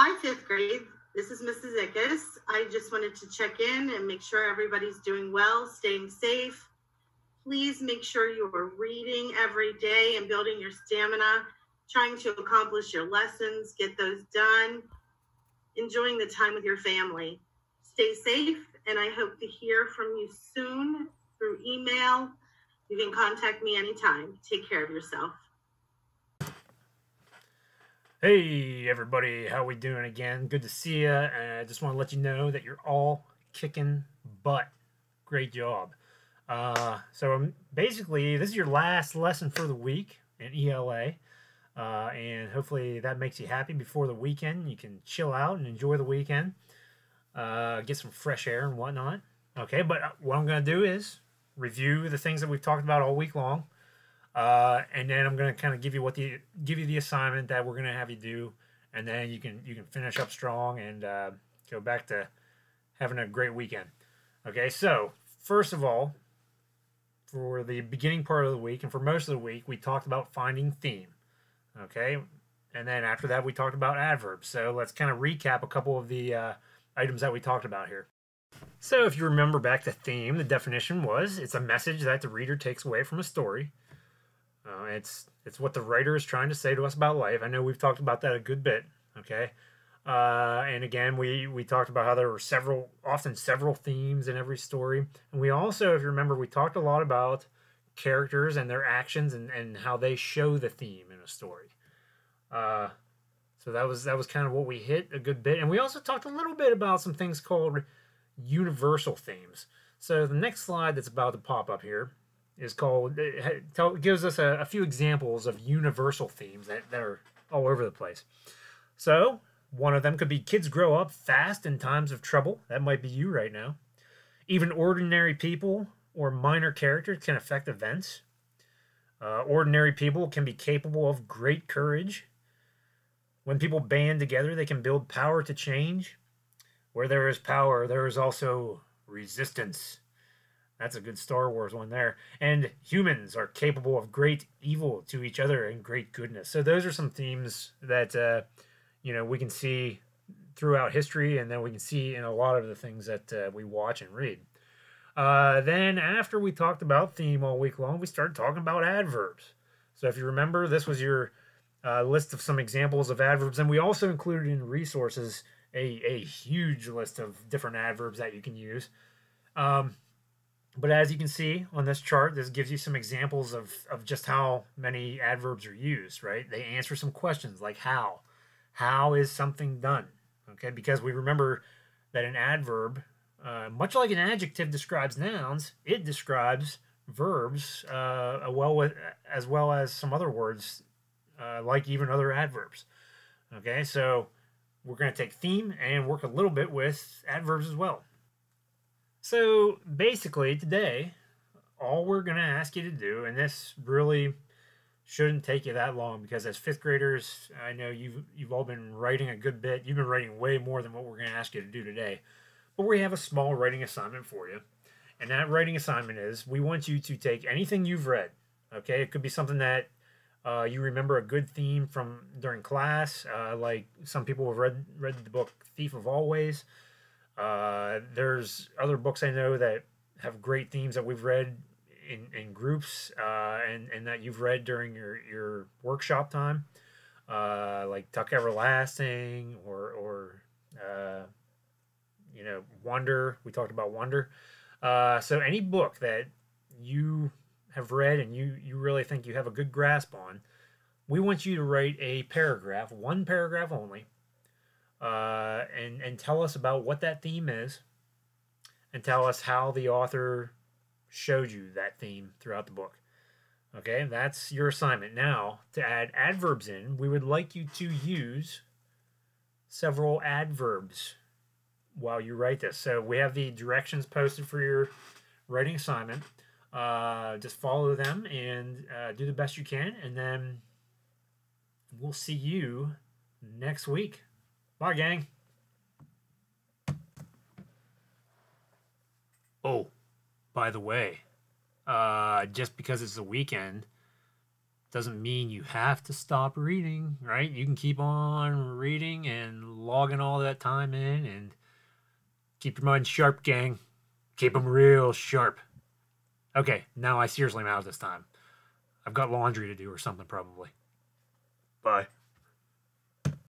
Hi, fifth grade. This is Mrs. Ickes. I just wanted to check in and make sure everybody's doing well, staying safe. Please make sure you are reading every day and building your stamina, trying to accomplish your lessons, get those done, enjoying the time with your family. Stay safe, and I hope to hear from you soon through email. You can contact me anytime. Take care of yourself. Hey everybody, how we doing again? Good to see you. And I just want to let you know that you're all kicking butt. Great job. Uh, so um, basically, this is your last lesson for the week in ELA, uh, and hopefully that makes you happy before the weekend. You can chill out and enjoy the weekend, uh, get some fresh air and whatnot. Okay, but uh, what I'm going to do is review the things that we've talked about all week long. Uh, and then I'm gonna kind of give you what the give you the assignment that we're gonna have you do, and then you can you can finish up strong and uh, go back to having a great weekend. Okay, so first of all, for the beginning part of the week and for most of the week, we talked about finding theme. Okay, and then after that, we talked about adverbs. So let's kind of recap a couple of the uh, items that we talked about here. So if you remember back to theme, the definition was it's a message that the reader takes away from a story uh, it's it's what the writer is trying to say to us about life. I know we've talked about that a good bit. Okay, uh, and again, we we talked about how there were several, often several themes in every story, and we also, if you remember, we talked a lot about characters and their actions and, and how they show the theme in a story. Uh, so that was that was kind of what we hit a good bit, and we also talked a little bit about some things called universal themes. So the next slide that's about to pop up here is called it tell, gives us a, a, few examples of universal themes that, that are all over the place. So one of them could be kids grow up fast in times of trouble. That might be you right now. Even ordinary people or minor characters can affect events. Uh, ordinary people can be capable of great courage. When people band together they can build power to change. Where there is power there is also resistance that's a good Star Wars one there. And humans are capable of great evil to each other and great goodness. So those are some themes that uh, you know we can see throughout history, and then we can see in a lot of the things that uh, we watch and read. Uh, then after we talked about theme all week long, we started talking about adverbs. So if you remember, this was your uh, list of some examples of adverbs, and we also included in resources a, a huge list of different adverbs that you can use. Um, but as you can see on this chart, this gives you some examples of, of just how many adverbs are used, right? They answer some questions like how. How is something done? Okay, because we remember that an adverb, uh, much like an adjective describes nouns, it describes verbs uh, well with, as well as some other words, uh, like even other adverbs. Okay, so we're going to take theme and work a little bit with adverbs as well. So basically, today, all we're going to ask you to do, and this really shouldn't take you that long because as fifth graders, I know you've you've all been writing a good bit. You've been writing way more than what we're going to ask you to do today. But we have a small writing assignment for you. And that writing assignment is we want you to take anything you've read. Okay, it could be something that uh, you remember a good theme from during class, uh, like some people have read read the book Thief of Always. Uh, there's other books I know that have great themes that we've read in, in groups uh, and, and that you've read during your, your workshop time, uh, like Tuck Everlasting or, or uh, you know, Wonder. We talked about Wonder. Uh, so any book that you have read and you, you really think you have a good grasp on, we want you to write a paragraph, one paragraph only, uh, and and tell us about what that theme is, and tell us how the author showed you that theme throughout the book. Okay, that's your assignment. Now, to add adverbs in, we would like you to use several adverbs while you write this. So we have the directions posted for your writing assignment. Uh, just follow them and uh, do the best you can, and then we'll see you next week. Bye, gang. Oh, by the way, uh, just because it's the weekend doesn't mean you have to stop reading, right? You can keep on reading and logging all that time in and keep your mind sharp, gang. Keep them real sharp. Okay, now I seriously am out this time. I've got laundry to do or something, probably. Bye.